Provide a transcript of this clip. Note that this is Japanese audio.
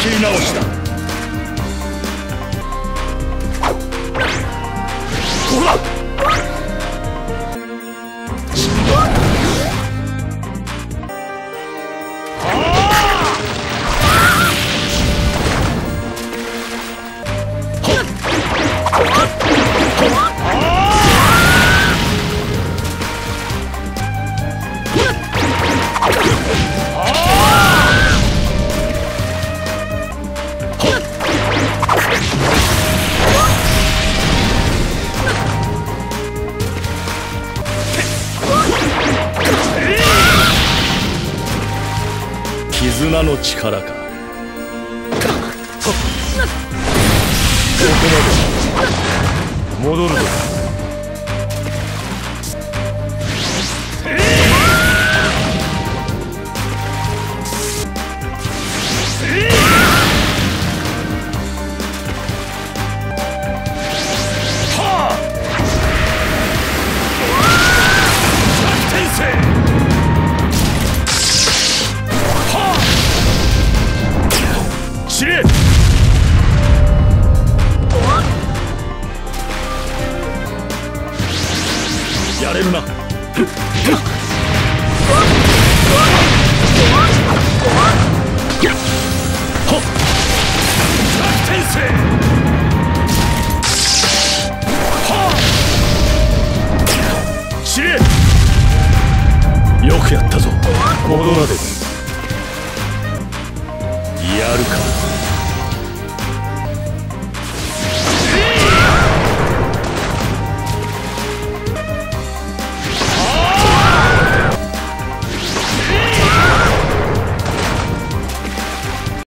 き直した。絆の力か。ここまで。戻るぞやれるな。よくやったぞ。戻らでやるか。